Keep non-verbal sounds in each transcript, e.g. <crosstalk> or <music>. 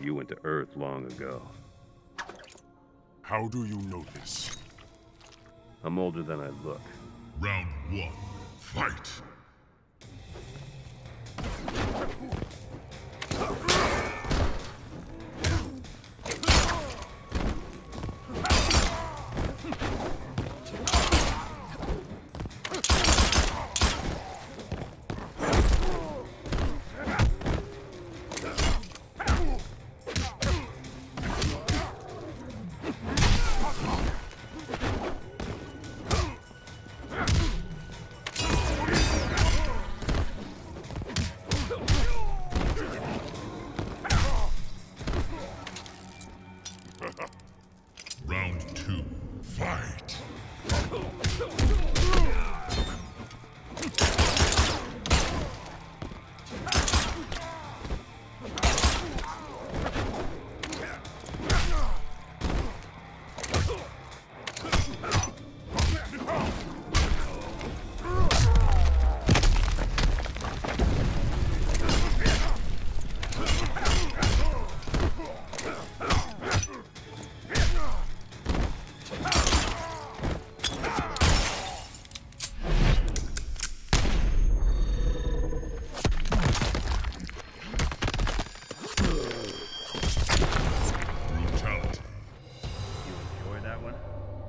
You went to Earth long ago. How do you know this? I'm older than I look. Round one, fight! Fight!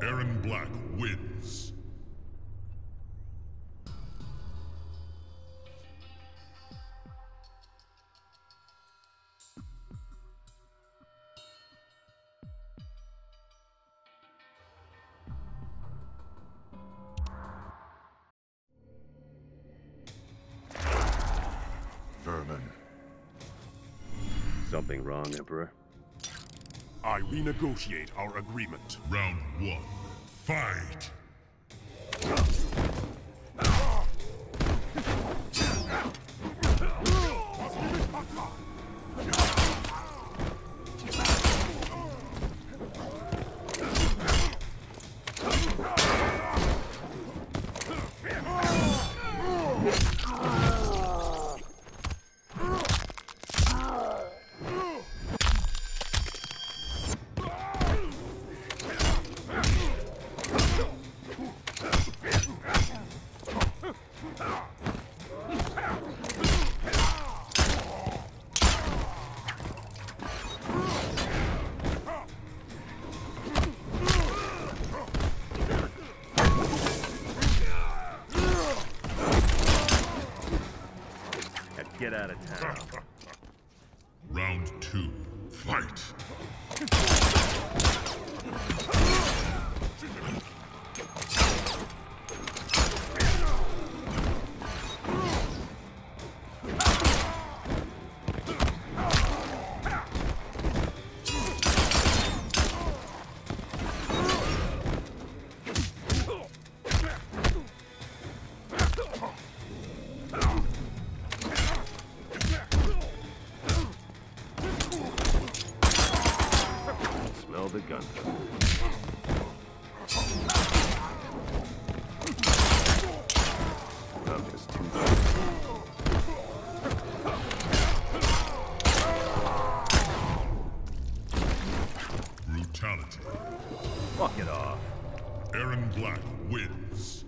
Erron Black wins. Vermin. Something wrong, Emperor? I renegotiate our agreement. Round one, fight! Now get out of town. Round two, fight! <laughs> all the guns. Brutality. Fuck it off. Erron Black wins.